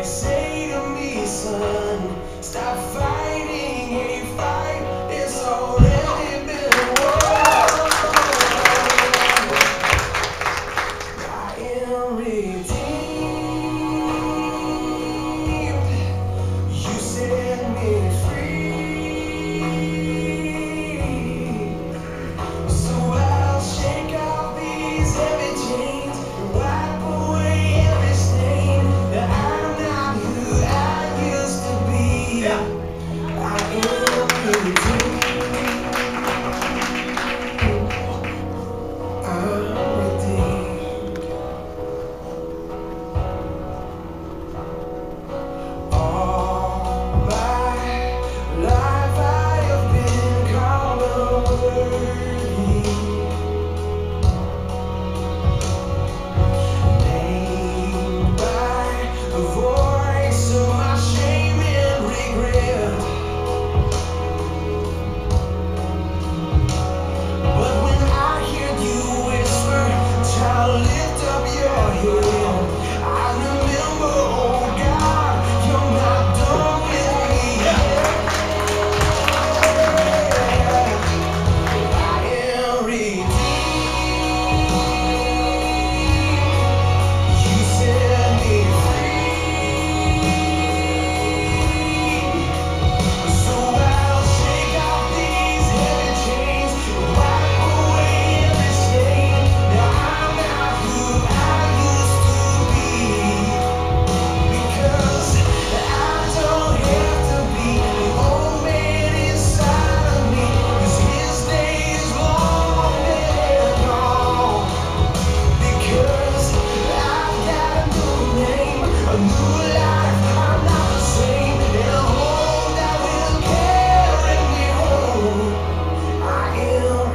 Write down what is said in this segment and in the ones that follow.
and say to me, son, stop.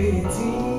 眼睛